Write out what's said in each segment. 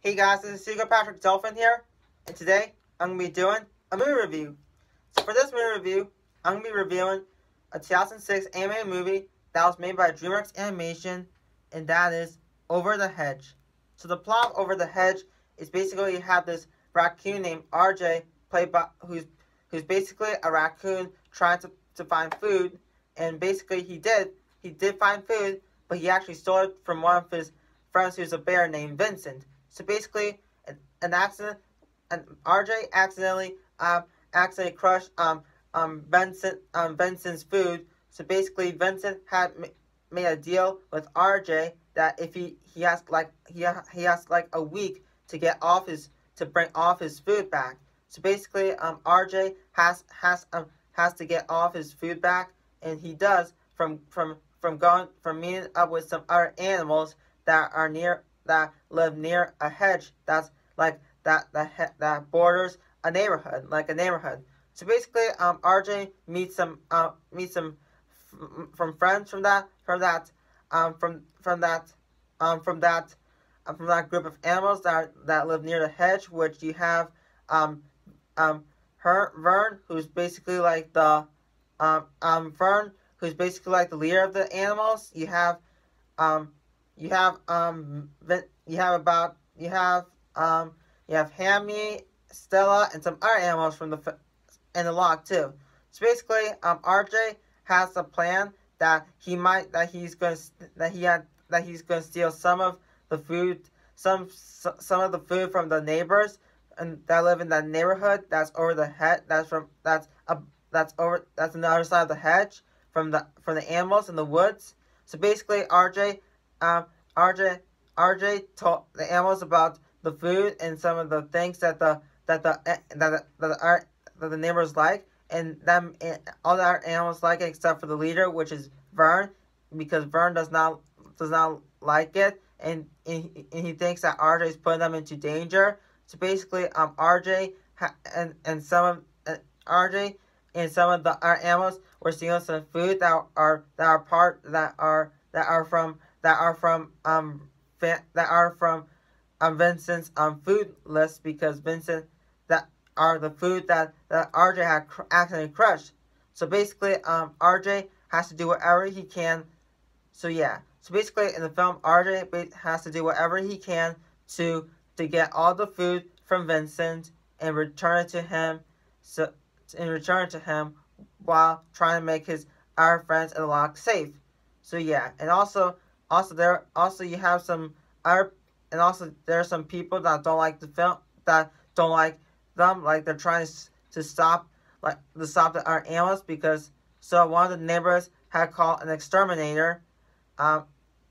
Hey guys, this is Hugo Patrick Delfin here, and today I'm going to be doing a movie review. So for this movie review, I'm going to be reviewing a 2006 animated movie that was made by DreamWorks Animation, and that is Over the Hedge. So the plot of Over the Hedge is basically you have this raccoon named RJ, played by who's who's basically a raccoon trying to, to find food, and basically he did he did find food, but he actually stole it from one of his friends who's a bear named Vincent. So basically, an, an accident, an RJ accidentally um accidentally crushed um um Vincent um Vincent's food. So basically, Vincent had ma- made a deal with RJ that if he he has like he he has like a week to get off his to bring off his food back. So basically, um RJ has has um has to get off his food back, and he does from from from going from meeting up with some other animals that are near that live near a hedge that's like that that that borders a neighborhood, like a neighborhood. So basically, um, RJ meets some uh, meets some from friends from that from that um, from from that um, from that uh, from that group of animals that that live near the hedge, which you have um, um, her Vern, who's basically like the um, um, Vern, who's basically like the leader of the animals. You have um, you have um you have about you have um you have Hammy, Stella, and some other animals from the in the log too. So basically, um RJ has a plan that he might that he's going to that he had that he's going to steal some of the food some some of the food from the neighbors and that live in that neighborhood that's over the head that's from that's a that's over that's on the other side of the hedge from the from the animals in the woods. So basically, RJ um, RJ RJ told the animals about the food and some of the things that the that the that the, that the, that the neighbors like, and them and all the animals like it except for the leader, which is Vern, because Vern does not does not like it, and and, and he thinks that RJ is putting them into danger. So basically, um, RJ and and some of uh, RJ and some of the our animals were stealing some food that are that are part that are that are from that are from um that are from um Vincent's um food list because Vincent that are the food that that RJ had cr- accidentally crushed. So basically, um RJ has to do whatever he can. So yeah. So basically, in the film, RJ has to do whatever he can to to get all the food from Vincent and return it to him. So and return to him while trying to make his our friends in the lock safe. So yeah, and also also there also you have some other and also there are some people that don't like the film that don't like them like they're trying to stop like to stop the our animals because so one of the neighbors had called an exterminator um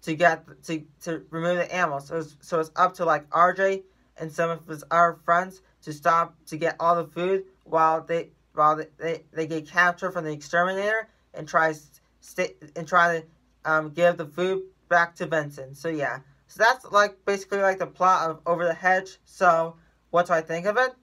to get to to remove the animals. So it's, so it's up to like RJ and some of his other friends to stop to get all the food while they while they, they, they get captured from the exterminator and tries stay and try to um, give the food back to Vincent. So yeah, so that's like basically like the plot of Over the Hedge. So what do I think of it?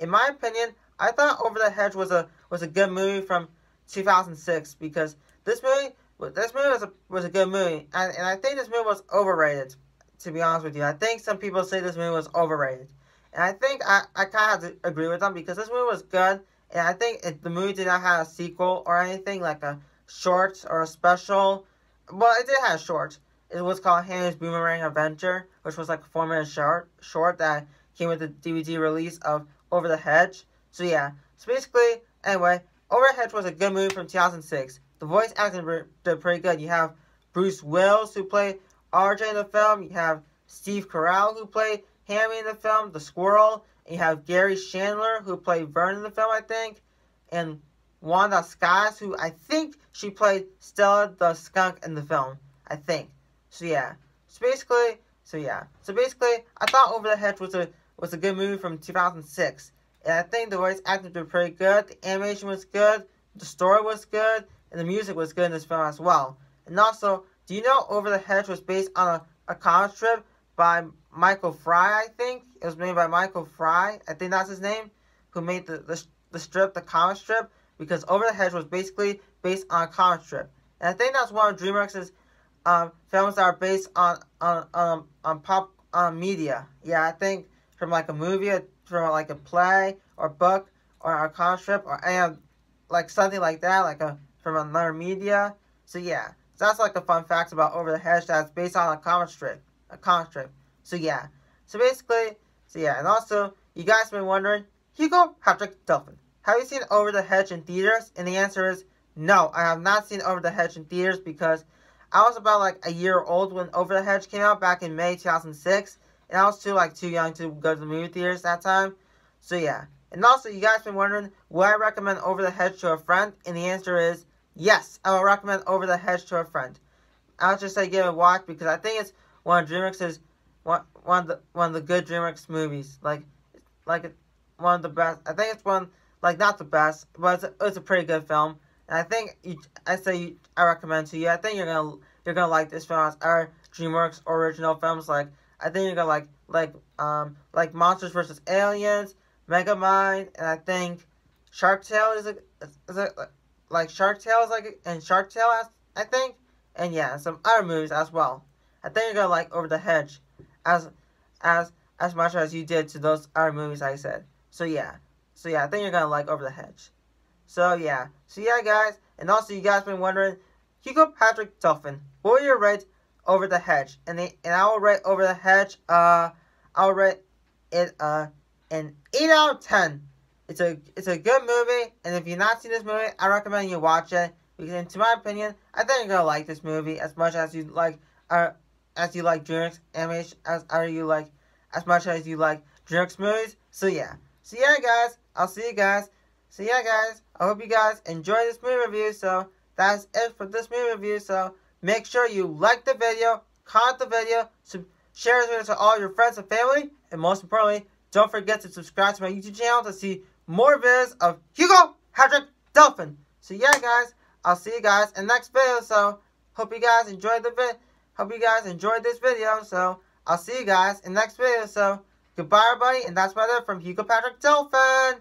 In my opinion, I thought Over the Hedge was a was a good movie from 2006 because this movie this movie was a was a good movie and, and I think this movie was overrated. To be honest with you, I think some people say this movie was overrated, and I think I, I kind of agree with them because this movie was good and I think if the movie did not have a sequel or anything like a short or a special, well, it did have a short. It was called Hammy's Boomerang Adventure, which was like a four minute short short that came with the DVD release of Over the Hedge. So yeah, so basically, anyway, Over the Hedge was a good movie from 2006. The voice acting did pretty good. You have Bruce Willis who played RJ in the film. You have Steve Carell who played Hammy in the film, the squirrel. And you have Gary Chandler, who played Vern in the film, I think. And Wanda Sykes, who I think she played Stella the skunk in the film. I think. So yeah. So basically, so yeah. So basically, I thought Over the Hedge was a was a good movie from 2006. And I think the voice acting was pretty good. The animation was good. The story was good. And the music was good in this film as well. And also, do you know Over the Hedge was based on a, a comic strip by Michael Fry, I think. It was made by Michael Fry. I think that's his name, who made the, the, the strip, the comic strip, because Over the Hedge was basically based on a comic strip. And I think that's one of DreamWorks' um, films are based on on on, on pop um, media. Yeah, I think from like a movie, from like a play or book or a strip or any like something like that, like a from another media. So yeah, so that's like a fun fact about Over the Hedge that's based on a comic strip, a comic strip. So yeah, so basically, so yeah, and also you guys been wondering, Hugo Patrick Delfin, have you seen Over the Hedge in theaters? And the answer is no, I have not seen Over the Hedge in theaters because I was about like a year old when Over the Hedge came out back in May 2006, and I was too like too young to go to the movie theaters that time. So yeah, and also you guys been wondering, would I recommend Over the Hedge to a friend? And the answer is yes, I will recommend Over the Hedge to a friend. I'll just say give it a watch because I think it's one of DreamWorks' one one of the one of the good DreamWorks movies. Like like one of the best. I think it's one like not the best, but it's a, it's a pretty good film. And I think I say I recommend to you. I think you're gonna you're gonna like this film our DreamWorks original films. Like I think you're gonna like like um like Monsters vs Aliens, Megamind, and I think Shark Tale is a is a like Shark Tale is like and Shark Tale I think, and yeah, some other movies as well. I think you're gonna like Over the Hedge, as as as much as you did to those other movies I said. So yeah, so yeah, I think you're gonna like Over the Hedge. So yeah, so yeah, guys, and also you guys been wondering, Hugo Patrick Delfin, will you rate Over the Hedge? And the and I will rate Over the Hedge. Uh, I'll rate it uh an eight out of ten. It's a it's a good movie, and if you've not seen this movie, I recommend you watch it because, in my opinion, I think you're gonna like this movie as much as you like uh as you like DreamWorks animation as are you like as much as you like DreamWorks movies. So yeah, so yeah, guys, I'll see you guys. So yeah, guys, I hope you guys enjoy this movie review. So that's it for this movie review. So make sure you like the video, comment the video, share this video to all your friends and family, and most importantly, don't forget to subscribe to my YouTube channel to see more videos of Hugo Patrick Delfin. So yeah, guys, I'll see you guys in the next video. So hope you guys enjoyed the vid. Hope you guys enjoyed this video. So I'll see you guys in the next video. So goodbye, everybody, and that's about it from Hugo Patrick Delfin.